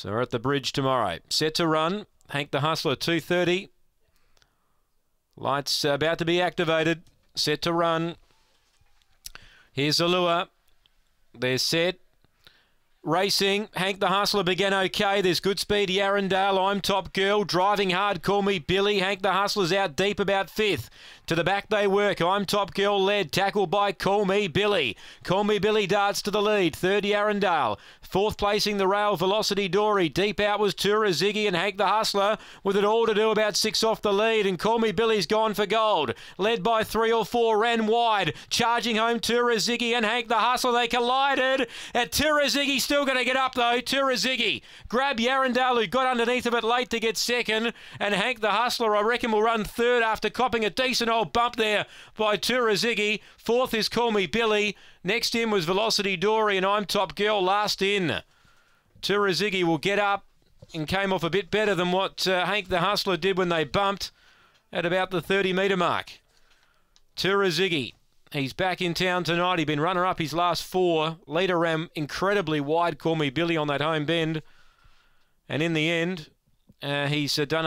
So we're at the bridge tomorrow. Set to run. Hank the Hustler, 230. Lights about to be activated. Set to run. Here's the lure. They're set. Racing, Hank the Hustler began okay. There's good speed, Yarrendale. I'm top girl. Driving hard, call me Billy. Hank the Hustler's out deep about fifth. To the back they work. I'm top girl led. Tackled by Call Me Billy. Call Me Billy darts to the lead. Third, Yarrendale. Fourth placing the rail, Velocity Dory. Deep out was Tura Ziggy and Hank the Hustler with it all to do about six off the lead. And Call Me Billy's gone for gold. Led by three or four, ran wide. Charging home Tura Ziggy and Hank the Hustler. They collided. at Tura Ziggy still going to get up though. Ziggy. Grab Yarrendale who got underneath of it late to get second. And Hank the Hustler, I reckon, will run third after copping a decent old bump there by Tura Ziggy. Fourth is Call Me Billy. Next in was Velocity Dory and I'm Top Girl last in. Tura Ziggy will get up and came off a bit better than what uh, Hank the Hustler did when they bumped at about the 30 metre mark. Tura Ziggy. He's back in town tonight. He'd been runner up his last four. Leader ram incredibly wide. Call me Billy on that home bend. And in the end, uh, he's uh, done